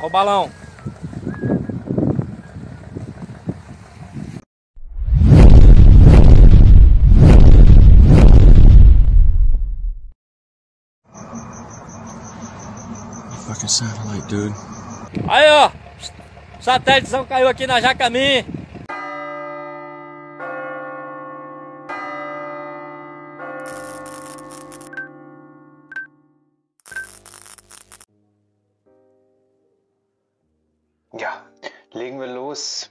Olha o balão. Fucking satellite, dude. Aí, ó. Satélitezão caiu aqui na Jacamim. Los.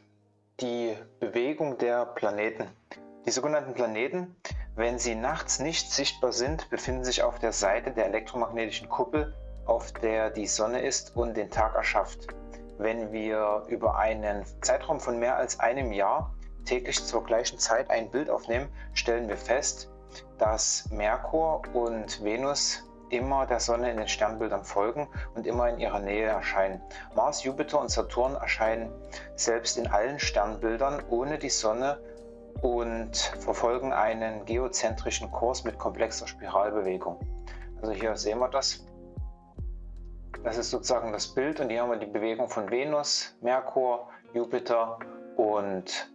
Die Bewegung der Planeten. Die sogenannten Planeten, wenn sie nachts nicht sichtbar sind, befinden sich auf der Seite der elektromagnetischen Kuppel, auf der die Sonne ist und den Tag erschafft. Wenn wir über einen Zeitraum von mehr als einem Jahr täglich zur gleichen Zeit ein Bild aufnehmen, stellen wir fest, dass Merkur und Venus immer der Sonne in den Sternbildern folgen und immer in ihrer Nähe erscheinen. Mars, Jupiter und Saturn erscheinen selbst in allen Sternbildern ohne die Sonne und verfolgen einen geozentrischen Kurs mit komplexer Spiralbewegung. Also hier sehen wir das. Das ist sozusagen das Bild und hier haben wir die Bewegung von Venus, Merkur, Jupiter und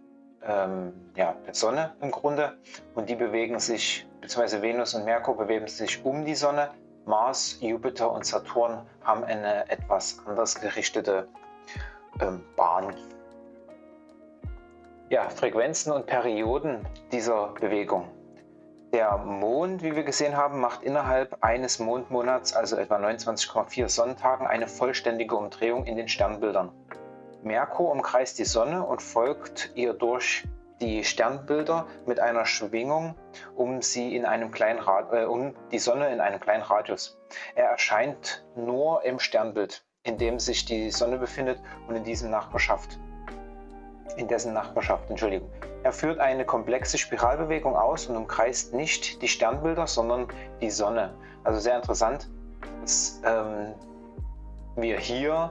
ähm, ja, der Sonne im Grunde. Und die bewegen sich, beziehungsweise Venus und Merkur bewegen sich um die Sonne. Mars, Jupiter und Saturn haben eine etwas anders gerichtete ähm, Bahn. Ja, Frequenzen und Perioden dieser Bewegung. Der Mond, wie wir gesehen haben, macht innerhalb eines Mondmonats, also etwa 29,4 Sonnentagen, eine vollständige Umdrehung in den Sternbildern. Merkur umkreist die Sonne und folgt ihr durch die Sternbilder mit einer Schwingung um, sie in einem kleinen Rad, äh, um die Sonne in einem kleinen Radius. Er erscheint nur im Sternbild, in dem sich die Sonne befindet und in diesem Nachbarschaft. In dessen Nachbarschaft, Entschuldigung. Er führt eine komplexe Spiralbewegung aus und umkreist nicht die Sternbilder, sondern die Sonne. Also sehr interessant, dass ähm, wir hier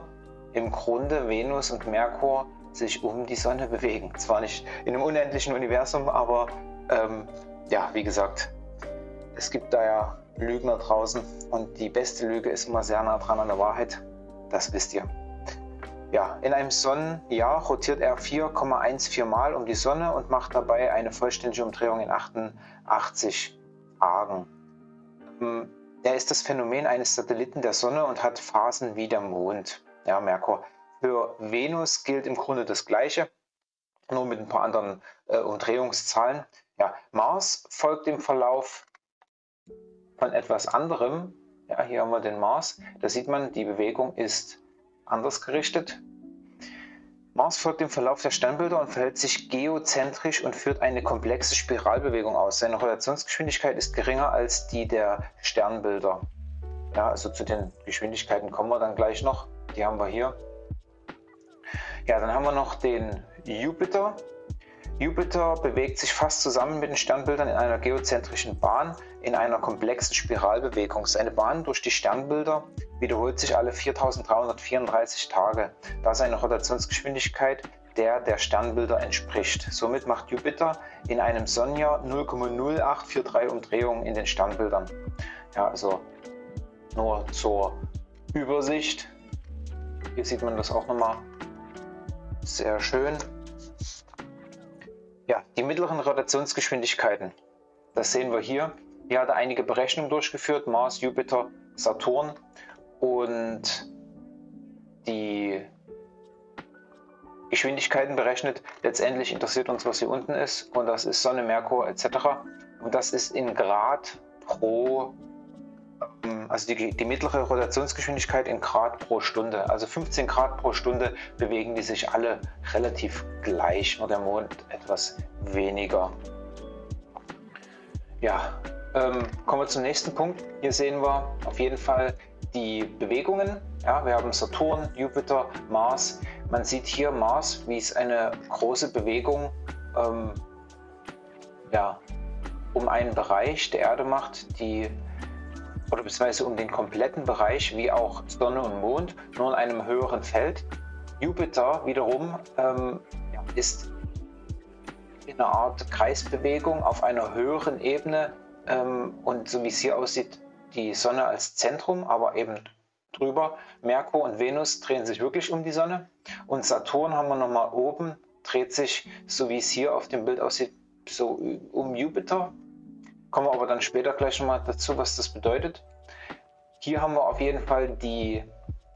im Grunde Venus und Merkur sich um die Sonne bewegen. Zwar nicht in einem unendlichen Universum, aber ähm, ja, wie gesagt, es gibt da ja Lügner draußen und die beste Lüge ist immer sehr nah dran an der Wahrheit. Das wisst ihr. Ja, in einem Sonnenjahr rotiert er 4,14 Mal um die Sonne und macht dabei eine vollständige Umdrehung in 88 Tagen. Ähm, er ist das Phänomen eines Satelliten der Sonne und hat Phasen wie der Mond. Ja, Merkur. Für Venus gilt im Grunde das Gleiche, nur mit ein paar anderen äh, Umdrehungszahlen. Ja, Mars folgt im Verlauf von etwas anderem. Ja, hier haben wir den Mars. Da sieht man, die Bewegung ist anders gerichtet. Mars folgt dem Verlauf der Sternbilder und verhält sich geozentrisch und führt eine komplexe Spiralbewegung aus. Seine Rotationsgeschwindigkeit ist geringer als die der Sternbilder. Ja, also zu den Geschwindigkeiten kommen wir dann gleich noch. Die haben wir hier. Ja, dann haben wir noch den Jupiter. Jupiter bewegt sich fast zusammen mit den Sternbildern in einer geozentrischen Bahn in einer komplexen Spiralbewegung. Seine Bahn durch die Sternbilder wiederholt sich alle 4334 Tage, da seine Rotationsgeschwindigkeit der der Sternbilder entspricht. Somit macht Jupiter in einem Sonnenjahr 0,0843 Umdrehungen in den Sternbildern. Ja, also nur zur Übersicht. Hier sieht man das auch nochmal sehr schön. Ja, die mittleren Rotationsgeschwindigkeiten. Das sehen wir hier. Hier hat er einige Berechnungen durchgeführt, Mars, Jupiter, Saturn und die Geschwindigkeiten berechnet. Letztendlich interessiert uns, was hier unten ist und das ist Sonne, Merkur etc. Und das ist in Grad pro, also die, die mittlere Rotationsgeschwindigkeit in Grad pro Stunde. Also 15 Grad pro Stunde bewegen die sich alle relativ gleich, nur der Mond etwas weniger. Ja, ähm, kommen wir zum nächsten Punkt. Hier sehen wir auf jeden Fall die Bewegungen. Ja, wir haben Saturn, Jupiter, Mars. Man sieht hier Mars, wie es eine große Bewegung ähm, ja, um einen Bereich der Erde macht, die oder beziehungsweise um den kompletten Bereich wie auch Sonne und Mond, nur in einem höheren Feld. Jupiter wiederum ähm, ist in einer Art Kreisbewegung auf einer höheren Ebene ähm, und so wie es hier aussieht, die Sonne als Zentrum, aber eben drüber. Merkur und Venus drehen sich wirklich um die Sonne und Saturn haben wir nochmal oben, dreht sich, so wie es hier auf dem Bild aussieht, so um Jupiter. Kommen wir aber dann später gleich nochmal dazu, was das bedeutet. Hier haben wir auf jeden Fall die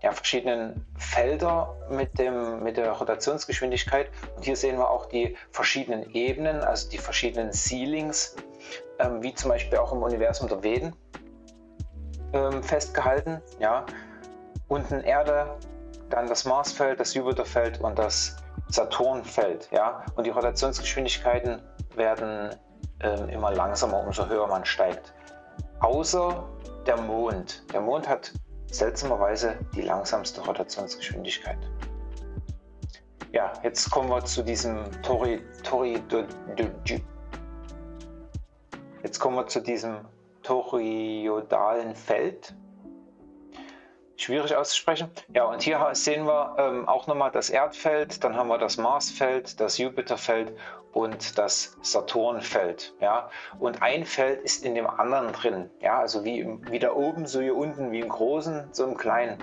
ja, verschiedenen Felder mit, dem, mit der Rotationsgeschwindigkeit. Und hier sehen wir auch die verschiedenen Ebenen, also die verschiedenen Ceilings, ähm, wie zum Beispiel auch im Universum der Veden ähm, festgehalten. Ja. Unten Erde, dann das Marsfeld, das Jupiterfeld und das Saturnfeld. Ja. Und die Rotationsgeschwindigkeiten werden ähm, immer langsamer, umso höher man steigt. Außer der Mond. Der Mond hat seltsamerweise die langsamste Rotationsgeschwindigkeit. Ja, jetzt kommen wir zu diesem Tori, Tori, jetzt kommen wir zu diesem toriodalen Feld. Schwierig auszusprechen. Ja, und hier sehen wir ähm, auch nochmal das Erdfeld, dann haben wir das Marsfeld, das Jupiterfeld und das Saturnfeld. Ja? Und ein Feld ist in dem anderen drin. Ja? Also wie, im, wie da oben, so hier unten, wie im Großen, so im Kleinen.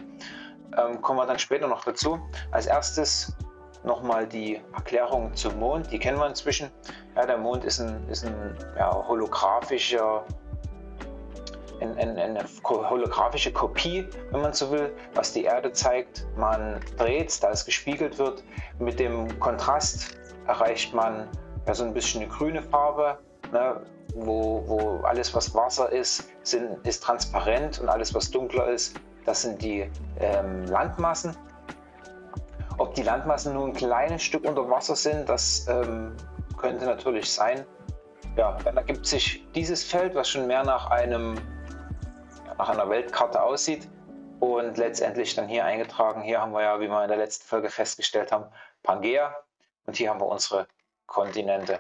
Ähm, kommen wir dann später noch dazu. Als erstes nochmal die Erklärung zum Mond. Die kennen wir inzwischen. Ja, der Mond ist ein, ist ein ja, holographischer eine, eine, holographische Kopie, wenn man so will, was die Erde zeigt. Man dreht es, da es gespiegelt wird. Mit dem Kontrast erreicht man ja, so ein bisschen eine grüne Farbe, ne, wo, wo alles, was Wasser ist, sind, ist transparent und alles, was dunkler ist, das sind die ähm, Landmassen. Ob die Landmassen nur ein kleines Stück unter Wasser sind, das ähm, könnte natürlich sein. Ja, dann ergibt sich dieses Feld, was schon mehr nach, einem, nach einer Weltkarte aussieht und letztendlich dann hier eingetragen. Hier haben wir ja, wie wir in der letzten Folge festgestellt haben, Pangea und hier haben wir unsere Kontinente.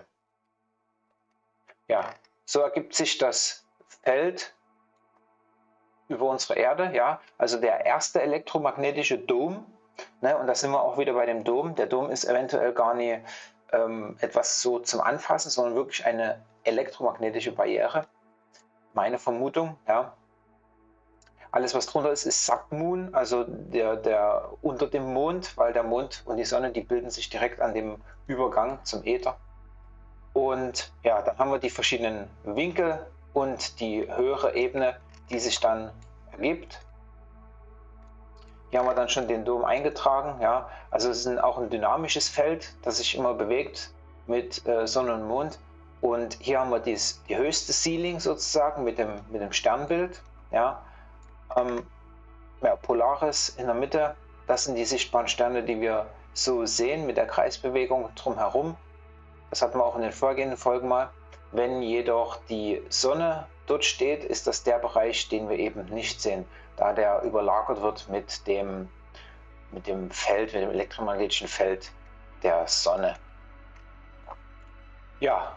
Ja, so ergibt sich das Feld über unsere Erde, ja, also der erste elektromagnetische Dom, ne, und da sind wir auch wieder bei dem Dom. Der Dom ist eventuell gar nicht ähm, etwas so zum Anfassen, sondern wirklich eine elektromagnetische Barriere. Meine Vermutung, ja. Alles, was drunter ist, ist Submoon, also der, der unter dem Mond, weil der Mond und die Sonne, die bilden sich direkt an dem Übergang zum Äther. Und ja, dann haben wir die verschiedenen Winkel und die höhere Ebene, die sich dann ergibt. Hier haben wir dann schon den Dom eingetragen. Ja. Also es ist auch ein dynamisches Feld, das sich immer bewegt mit äh, Sonne und Mond. Und hier haben wir dies, die höchste Ceiling sozusagen mit dem, mit dem Sternbild. Ja. Ähm, ja, Polaris in der Mitte, das sind die sichtbaren Sterne, die wir so sehen mit der Kreisbewegung drumherum. Das hatten wir auch in den vorgehenden Folgen mal. Wenn jedoch die Sonne dort steht, ist das der Bereich, den wir eben nicht sehen, da der überlagert wird mit dem, mit dem Feld, mit dem elektromagnetischen Feld der Sonne. Ja,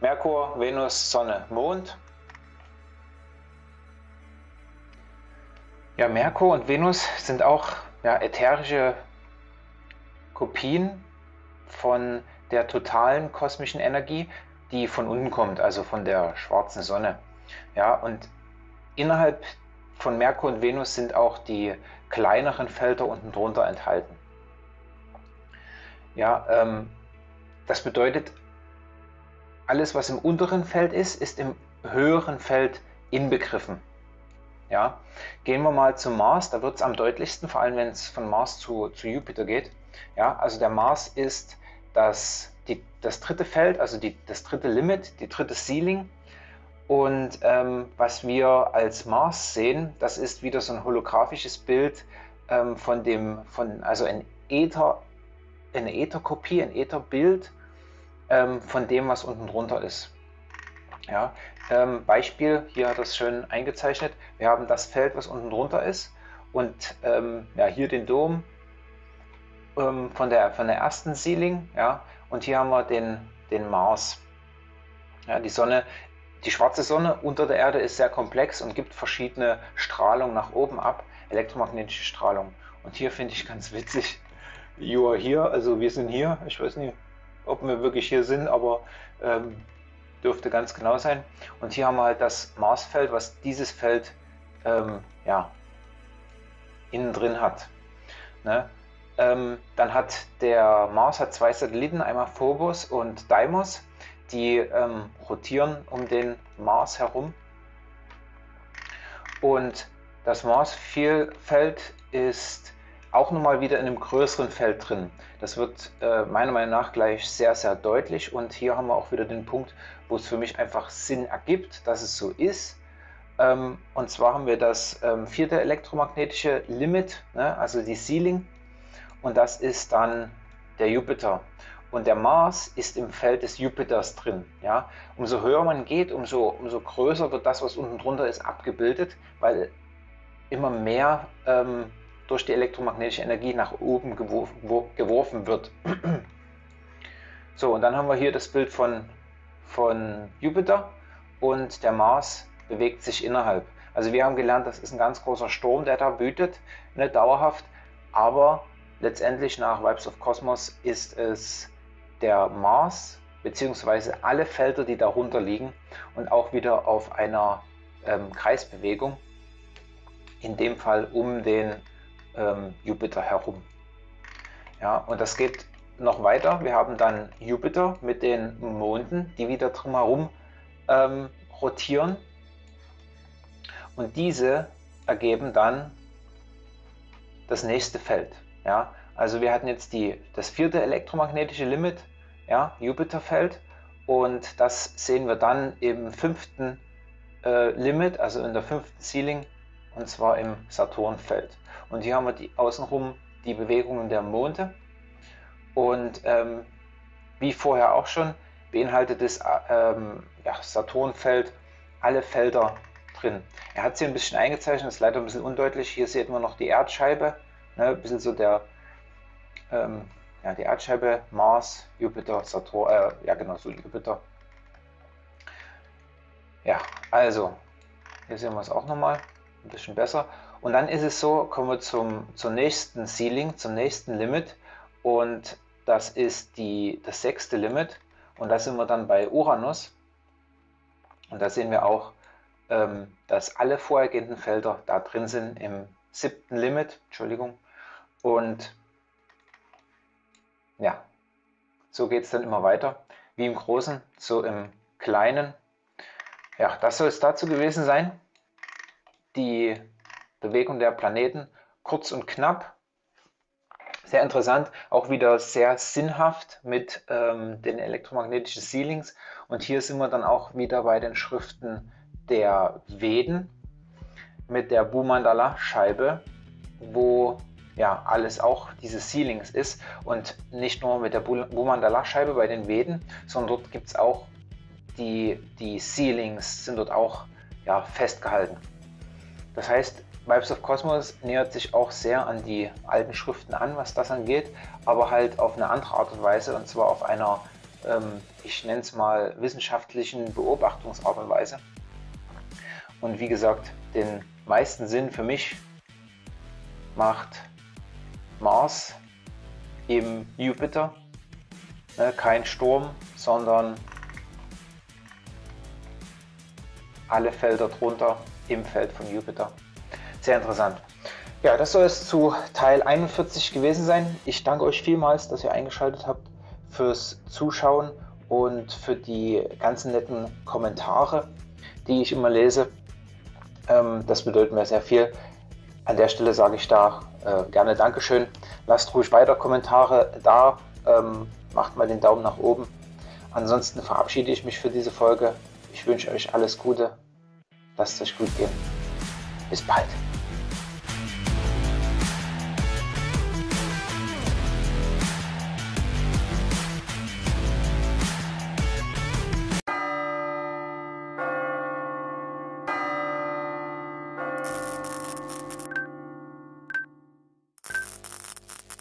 Merkur, Venus, Sonne, Mond. Ja, Merkur und Venus sind auch ja, ätherische Kopien von der totalen kosmischen Energie, die von unten kommt, also von der schwarzen Sonne. Ja, und innerhalb von Merkur und Venus sind auch die kleineren Felder unten drunter enthalten. Ja, ähm, das bedeutet, alles, was im unteren Feld ist, ist im höheren Feld inbegriffen. Ja, gehen wir mal zum Mars, da wird es am deutlichsten, vor allem wenn es von Mars zu, zu Jupiter geht. Ja, also der Mars ist das, die, das dritte Feld, also die, das dritte Limit, die dritte Ceiling. Und ähm, was wir als Mars sehen, das ist wieder so ein holographisches Bild ähm, von dem, von, also ein Äther, eine Ätherkopie, ein Ätherbild ähm, von dem, was unten drunter ist. Ja, ähm, Beispiel, hier hat es schön eingezeichnet. Wir haben das Feld, was unten drunter ist und ähm, ja, hier den Dom ähm, von, der, von der ersten Ceiling. Ja, und hier haben wir den, den Mars. Ja, die Sonne, Die schwarze Sonne unter der Erde ist sehr komplex und gibt verschiedene Strahlung nach oben ab, elektromagnetische Strahlung. Und hier finde ich ganz witzig, you are here, also wir sind hier. Ich weiß nicht, ob wir wirklich hier sind, aber ähm, dürfte ganz genau sein. Und hier haben wir halt das Marsfeld, was dieses Feld ähm, ja, innen drin hat. Ne? Ähm, dann hat der Mars hat zwei Satelliten, einmal Phobos und Deimos, die ähm, rotieren um den Mars herum. Und das Marsfeld ist auch nochmal wieder in einem größeren Feld drin. Das wird äh, meiner Meinung nach gleich sehr, sehr deutlich. Und hier haben wir auch wieder den Punkt, wo es für mich einfach Sinn ergibt, dass es so ist. Ähm, und zwar haben wir das ähm, vierte elektromagnetische Limit, ne, also die Ceiling. Und das ist dann der Jupiter. Und der Mars ist im Feld des Jupiters drin. Ja? Umso höher man geht, umso, umso größer wird das, was unten drunter ist, abgebildet, weil immer mehr ähm, durch die elektromagnetische Energie nach oben geworfen wird. so, und dann haben wir hier das Bild von, von Jupiter und der Mars bewegt sich innerhalb. Also wir haben gelernt, das ist ein ganz großer Sturm, der da wütet, nicht dauerhaft, aber letztendlich nach Vibes of Cosmos ist es der Mars beziehungsweise alle Felder, die darunter liegen und auch wieder auf einer ähm, Kreisbewegung, in dem Fall um den ähm, Jupiter herum. Ja, und das geht noch weiter. Wir haben dann Jupiter mit den Monden, die wieder drumherum ähm, rotieren. Und diese ergeben dann das nächste Feld. Ja, also wir hatten jetzt die, das vierte elektromagnetische Limit, ja, Jupiterfeld. Und das sehen wir dann im fünften äh, Limit, also in der fünften Ceiling, und zwar im Saturnfeld. Und hier haben wir die, außenrum die Bewegungen der Monde. Und ähm, wie vorher auch schon, beinhaltet das ähm, ja, Saturnfeld alle Felder drin. Er hat es hier ein bisschen eingezeichnet, ist leider ein bisschen undeutlich. Hier sieht man noch die Erdscheibe, ne, ein bisschen so der, ähm, ja, die Erdscheibe, Mars, Jupiter, Saturn, äh, ja genau, so Jupiter. Ja, also, hier sehen wir es auch nochmal ein bisschen besser. Und dann ist es so, kommen wir zum, zum nächsten Ceiling, zum nächsten Limit. Und das ist die, das sechste Limit. Und da sind wir dann bei Uranus. Und da sehen wir auch, ähm, dass alle vorhergehenden Felder da drin sind im siebten Limit. Entschuldigung. Und ja, so geht es dann immer weiter. Wie im Großen, so im Kleinen. Ja, das soll es dazu gewesen sein. Die Bewegung der Planeten. Kurz und knapp, sehr interessant, auch wieder sehr sinnhaft mit ähm, den elektromagnetischen Ceilings. Und hier sind wir dann auch wieder bei den Schriften der Veden mit der Bumandala-Scheibe, wo ja alles auch diese Ceilings ist. Und nicht nur mit der Bumandala-Scheibe bei den Veden, sondern dort gibt es auch die, die Ceilings, sind dort auch ja, festgehalten. Das heißt, Vibes of Cosmos nähert sich auch sehr an die alten Schriften an, was das angeht, aber halt auf eine andere Art und Weise und zwar auf einer, ähm, ich nenne es mal, wissenschaftlichen Beobachtungsart und Weise. Und wie gesagt, den meisten Sinn für mich macht Mars im Jupiter, ne, kein Sturm, sondern alle Felder drunter im Feld von Jupiter. Sehr interessant. Ja, das soll es zu Teil 41 gewesen sein. Ich danke euch vielmals, dass ihr eingeschaltet habt fürs Zuschauen und für die ganzen netten Kommentare, die ich immer lese. Ähm, das bedeutet mir sehr viel. An der Stelle sage ich da äh, gerne Dankeschön. Lasst ruhig weiter Kommentare da. Ähm, macht mal den Daumen nach oben. Ansonsten verabschiede ich mich für diese Folge. Ich wünsche euch alles Gute. Lasst es euch gut gehen. Bis bald.